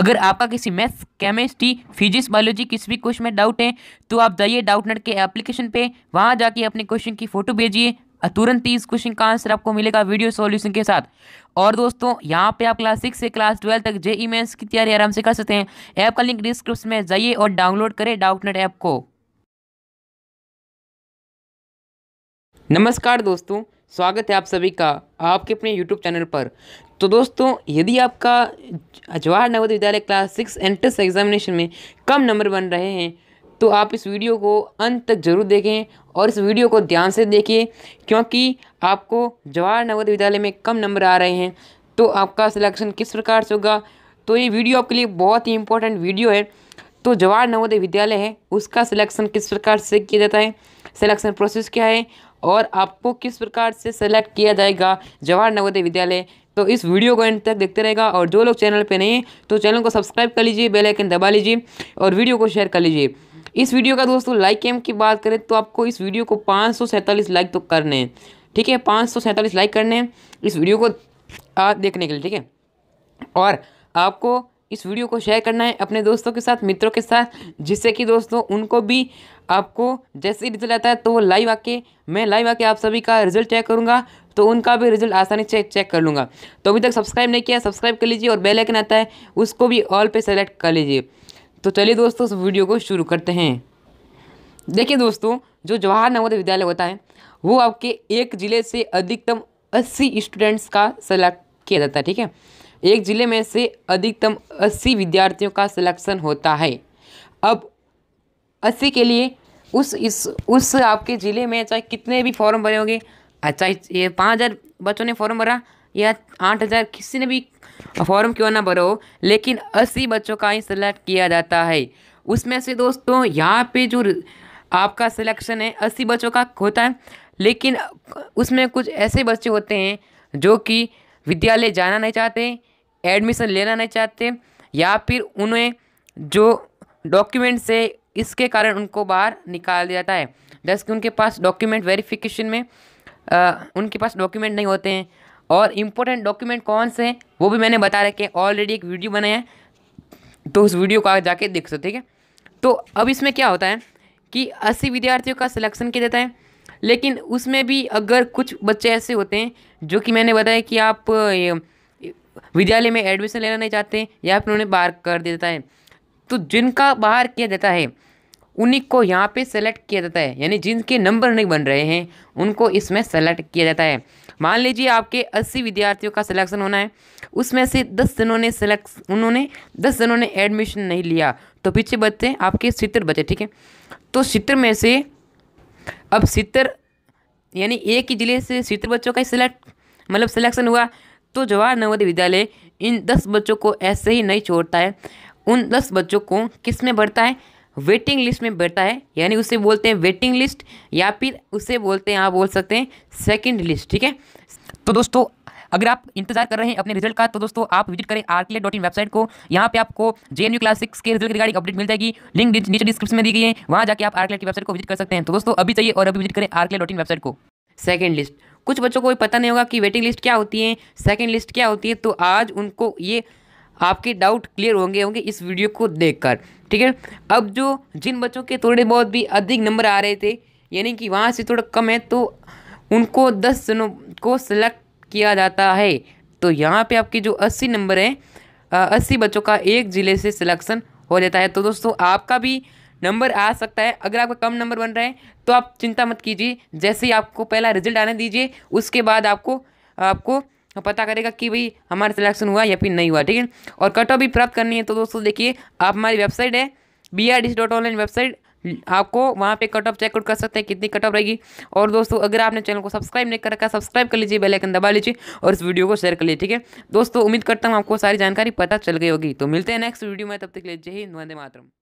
अगर आपका किसी मैथ्स केमिस्ट्री फिजिक्स बायोलॉजी किसी भी क्वेश्चन में डाउट है तो आप जाइए डाउट नेट के एप्लीकेशन पे, वहाँ जाके अपने क्वेश्चन की फ़ोटो भेजिए तुरंत ही इस क्वेश्चन का आंसर आपको मिलेगा वीडियो सॉल्यूशन के साथ। और दोस्तों, यहाँ पे आप क्लास सिक्स से क्लास ट्वेल्व तक जे ई की तैयारी आराम से कर सकते हैं। ऐप का लिंक डिस्क्रिप्शन में जाइए और डाउनलोड करें डाउट नेट ऐप को। नमस्कार दोस्तों, स्वागत है आप सभी का आपके अपने यूट्यूब चैनल पर। तो दोस्तों, यदि आपका Jawahar Navodaya Vidyalaya class six entrance examination में कम नंबर बन रहे हैं तो आप इस वीडियो को अंत तक ज़रूर देखें और इस वीडियो को ध्यान से देखिए, क्योंकि आपको जवाहर नवोदय विद्यालय में कम नंबर आ रहे हैं। तो आपका सिलेक्शन किस प्रकार से होगा? तो ये वीडियो आपके लिए बहुत ही इंपॉर्टेंट वीडियो है। तो जवाहर नवोदय विद्यालय है, उसका सिलेक्शन किस प्रकार से किया जाता है? सिलेक्शन प्रोसेस क्या है? और आपको किस प्रकार से सेलेक्ट किया जाएगा जवाहर नवोदय विद्यालय? तो इस वीडियो को एंड तक देखते रहेगा और जो लोग चैनल पर नहीं तो चैनल को सब्सक्राइब कर लीजिए, बेल आइकन दबा लीजिए और वीडियो को शेयर कर लीजिए। इस वीडियो का दोस्तों लाइक एम की बात करें तो आपको इस वीडियो को पाँच सौ सैंतालीस लाइक तो करने हैं। ठीक है, पाँच सौ सैंतालीस लाइक करने हैं इस वीडियो को देखने के लिए, ठीक है? और आपको इस वीडियो को शेयर करना है अपने दोस्तों के साथ, मित्रों के साथ, जिससे कि दोस्तों उनको भी आपको जैसे ही रिज़ल्ट आता है तो वो लाइव आके, मैं लाइव आके आप सभी का रिज़ल्ट चेक करूँगा। तो उनका भी रिज़ल्ट आसानी से चेक कर लूँगा। तो अभी तक सब्सक्राइब नहीं किया सब्सक्राइब कर लीजिए और बेल आइकन आता है, उसको भी ऑल पे सेलेक्ट कर लीजिए। तो चलिए दोस्तों उस वीडियो को शुरू करते हैं। देखिए दोस्तों, जो जवाहर नवोदय विद्यालय होता है, वो आपके एक ज़िले से अधिकतम अस्सी स्टूडेंट्स का सेलेक्ट किया जाता है, ठीक है? एक ज़िले में से अधिकतम अस्सी विद्यार्थियों का सिलेक्शन होता है। अब अस्सी के लिए उस, इस, उस आपके ज़िले में चाहे कितने भी फॉर्म भरे होंगे चाहे ये पाँच हज़ार बच्चों ने फॉर्म भरा, या आठ हज़ार किसी ने भी फॉर्म क्यों ना भरो, लेकिन अस्सी बच्चों का ही सिलेक्ट किया जाता है। उसमें से दोस्तों, यहाँ पे जो आपका सिलेक्शन है, अस्सी बच्चों का होता है, लेकिन उसमें कुछ ऐसे बच्चे होते हैं, जो कि विद्यालय जाना नहीं चाहते एडमिशन लेना नहीं चाहते, या फिर उन्हें जो डॉक्यूमेंट्स है, इसके कारण उनको बाहर निकाल दिया जाता है। जैसे कि उनके पास डॉक्यूमेंट वेरिफिकेशन में आ, उनके पास डॉक्यूमेंट नहीं होते हैं। और इम्पोर्टेंट डॉक्यूमेंट कौन से हैं वो भी मैंने बता रखे हैं। ऑलरेडी एक वीडियो बनाया है तो उस वीडियो को आप जाके देख सकते ठीक है? तो अब इसमें क्या होता है कि अस्सी विद्यार्थियों का सिलेक्शन किया जाता है लेकिन उसमें भी अगर कुछ बच्चे ऐसे होते हैं जो कि मैंने बताया कि आप विद्यालय में एडमिशन लेना नहीं चाहते या फिर उन्हें बाहर कर देता है तो जिनका बाहर किया जाता है उन्हीं को यहाँ पे सेलेक्ट किया जाता है, यानी जिनके नंबर नहीं बन रहे हैं, उनको इसमें सेलेक्ट किया जाता है। मान लीजिए आपके 80 विद्यार्थियों का सिलेक्शन होना है, उसमें से 10 जनों ने सेलेक्ट उन्होंने 10 जनों ने एडमिशन नहीं लिया तो पीछे बच्चे आपके सितर बचे, ठीक है? तो सितर में से, अब सितर, यानी एक ही ज़िले से सितर बच्चों का ही सिलेक्ट मतलब सिलेक्शन हुआ तो जवाहर नवोदय विद्यालय इन दस बच्चों को ऐसे ही नहीं छोड़ता है। उन दस बच्चों को किसमें भरता है? वेटिंग लिस्ट में भरता है, यानी उसे बोलते हैं वेटिंग लिस्ट या फिर उसे बोलते हैं, आप बोल सकते हैं सेकेंड लिस्ट ठीक है? तो दोस्तों, अगर आप इंतज़ार कर रहे हैं अपने रिज़ल्ट का तो दोस्तों, आप विज़िट करें आरकेलेट डॉट इन वेबसाइट को। यहाँ पे आपको J N U class six के रिज़ल्ट रिगार्डिंग अपडेट मिल जाएगी। लिंक नीचे डिस्क्रिप्शन में दी गई है। वहाँ जाकर आप आरकेलेट की वेबसाइट को विज़िट कर सकते हैं। तो दोस्तों, अभी चाहिए और अभी विज़िट करें आरकेलेट डॉट इन वेबसाइट को। सेकेंड लिस्ट कुछ बच्चों को भी पता नहीं होगा कि वेटिंग लिस्ट क्या होती है। सेकेंड लिस्ट क्या होती है? तो आज उनको ये आपके डाउट क्लियर होंगे होंगे इस वीडियो को देखकर, ठीक है? अब जो जिन बच्चों के थोड़े बहुत भी अधिक नंबर आ रहे थे, यानी कि वहाँ से थोड़ा कम है तो उनको दस जनों को सिलेक्ट किया जाता है। तो यहाँ पे आपके जो अस्सी नंबर हैं अस्सी बच्चों का एक ज़िले से सिलेक्शन हो जाता है। तो दोस्तों, आपका भी नंबर आ सकता है। अगर आपका कम नंबर बन रहा है तो आप चिंता मत कीजिए। जैसे ही आपको पहला रिज़ल्ट आने दीजिए, उसके बाद आपको आपको पता करेगा कि भाई हमारा सिलेक्शन हुआ या फिर नहीं हुआ, ठीक है? और कट ऑफ़ भी प्राप्त करनी है तो दोस्तों देखिए, आप हमारी वेबसाइट है B R D dot online website आपको वहाँ पे कट ऑफ़ चेकआउट कर सकते हैं, कितनी कट ऑफ़ रहेगी। और दोस्तों, अगर आपने चैनल को सब्सक्राइब नहीं कर रखा सब्सक्राइब कर लीजिए बेल आइकन दबा लीजिए और इस वीडियो को शेयर कर लीजिए, ठीक है? दोस्तों, उम्मीद करता हूँ आपको सारी जानकारी पता चल गई होगी। तो मिलते हैं नेक्स्ट वीडियो में, तब तक जय हिंद, वंदे मातरम।